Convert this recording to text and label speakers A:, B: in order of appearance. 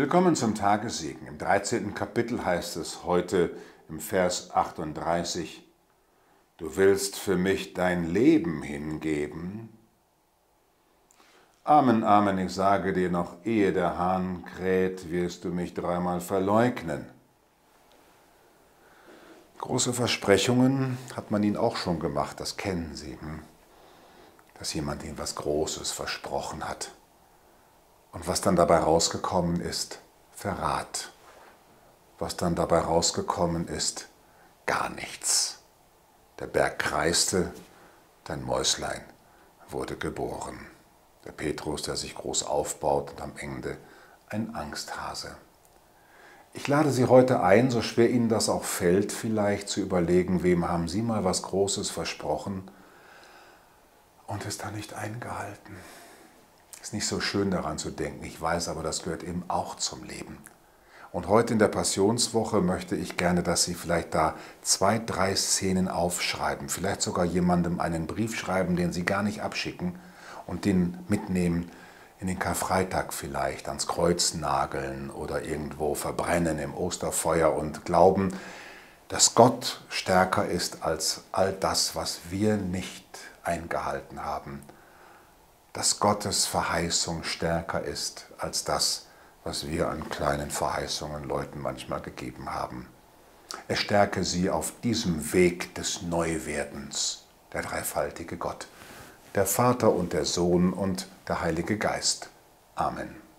A: Willkommen zum Tagessegen. Im 13. Kapitel heißt es heute im Vers 38, Du willst für mich dein Leben hingeben? Amen, Amen, ich sage dir noch, ehe der Hahn kräht, wirst du mich dreimal verleugnen. Große Versprechungen hat man ihnen auch schon gemacht, das kennen sie, hm? dass jemand ihnen was Großes versprochen hat. Und was dann dabei rausgekommen ist, Verrat. Was dann dabei rausgekommen ist, gar nichts. Der Berg kreiste, dein Mäuslein wurde geboren. Der Petrus, der sich groß aufbaut und am Ende ein Angsthase. Ich lade Sie heute ein, so schwer Ihnen das auch fällt, vielleicht zu überlegen, wem haben Sie mal was Großes versprochen und es dann nicht eingehalten. Ist nicht so schön daran zu denken. Ich weiß aber, das gehört eben auch zum Leben. Und heute in der Passionswoche möchte ich gerne, dass Sie vielleicht da zwei, drei Szenen aufschreiben, vielleicht sogar jemandem einen Brief schreiben, den Sie gar nicht abschicken und den mitnehmen in den Karfreitag vielleicht, ans Kreuz nageln oder irgendwo verbrennen im Osterfeuer und glauben, dass Gott stärker ist als all das, was wir nicht eingehalten haben dass Gottes Verheißung stärker ist als das, was wir an kleinen Verheißungen Leuten manchmal gegeben haben. Er stärke sie auf diesem Weg des Neuwerdens, der dreifaltige Gott, der Vater und der Sohn und der Heilige Geist. Amen.